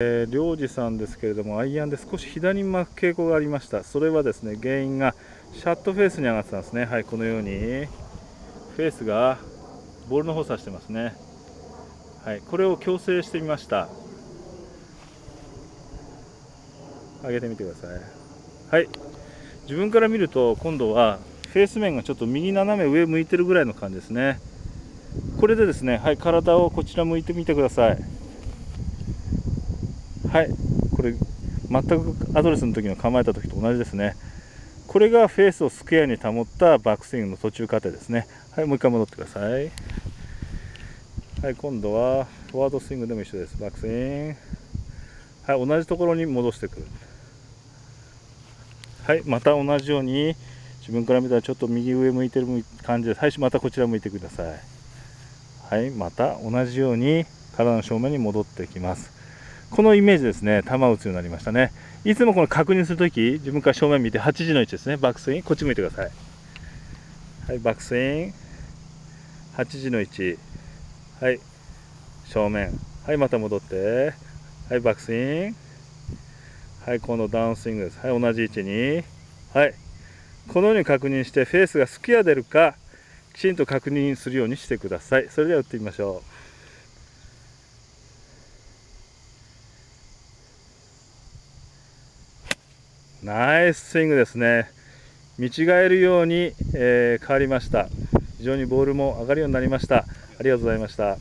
えー、領事さんですけれども、アイアンで少し左に巻く傾向がありました。それはですね、原因がシャットフェースに上がってたんですね。はい、このように、フェースがボールの方指してますね。はい、これを矯正してみました。上げてみてください。はい、自分から見ると、今度はフェース面がちょっと右斜め上向いてるぐらいの感じですね。これでですね、はい、体をこちら向いてみてください。はい。これ全くアドレスの時の構えた時と同じですね。これがフェースをスクエアに保ったバックスイングの途中過程ですね。はいもう一回戻ってください。はい今度はフォワードスイングでも一緒です。バックスイン。はい同じところに戻してくる。はいまた同じように自分から見たらちょっと右上向いてる感じです。はいまたこちら向いてください。はいまた同じように体の正面に戻ってきます。このイメージですね、球を打つようになりましたね。いつもこの確認するとき、自分から正面見て8時の位置ですね、バックスイン、こっち向いてください。はい、バックスイン、8時の位置、はい、正面、はい、また戻って、はい、バックスイン、はい、このダウンスイングです。はい、同じ位置に、はい、このように確認して、フェースがスキア出るか、きちんと確認するようにしてください。それでは打ってみましょう。ナイススイングですね。見違えるように、えー、変わりました。非常にボールも上がるようになりました。ありがとうございました。